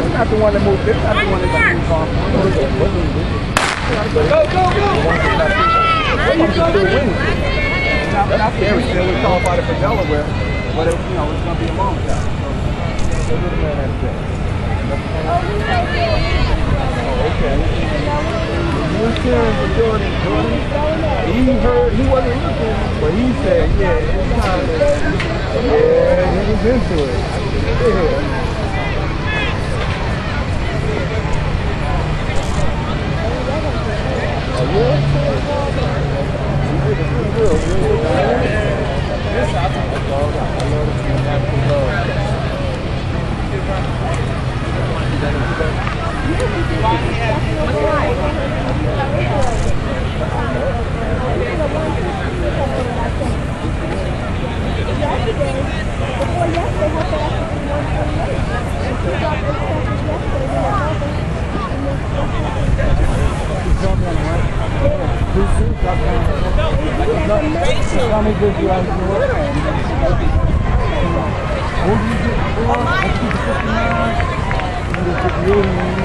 This is not the one that moved. This is not the one that got moved off. Go, go, go! Someone's still winning. Not, not scary. Still, we qualified it for Delaware, but it, you know it's gonna be a long shot. So, little man that's it. Oh, okay. You were cheering for Jordan. Jordan. He heard. He wasn't looking, but he said, "Yeah, it's time." Yeah, he was into it. Yeah. If oh, you oh,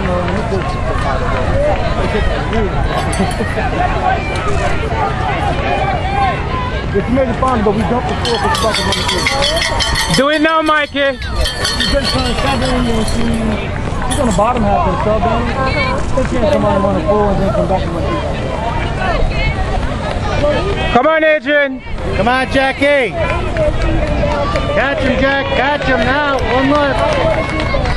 made it fun, but we dumped the floor for the fucking. Do it now, Mikey. You just trying to sub in, you'll see. He's on the bottom half of the sub in. They can't come on and run a full and then come back and. Come on, Adrian. Come on, Jackie. Catch him, Jack. Catch him now. One left.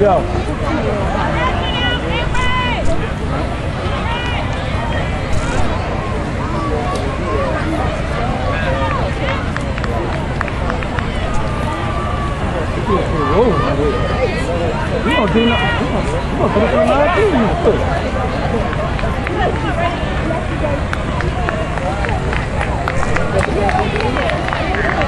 Yo. We gonna do nothing. We gonna, put it on live TV. Wait,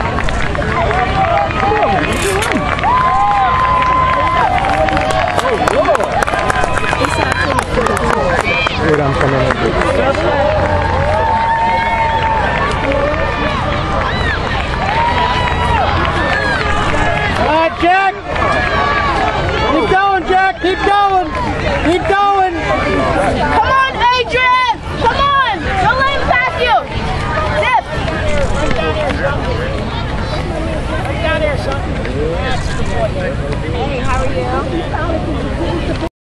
Jack! Keep going, Jack! Keep going! Keep going!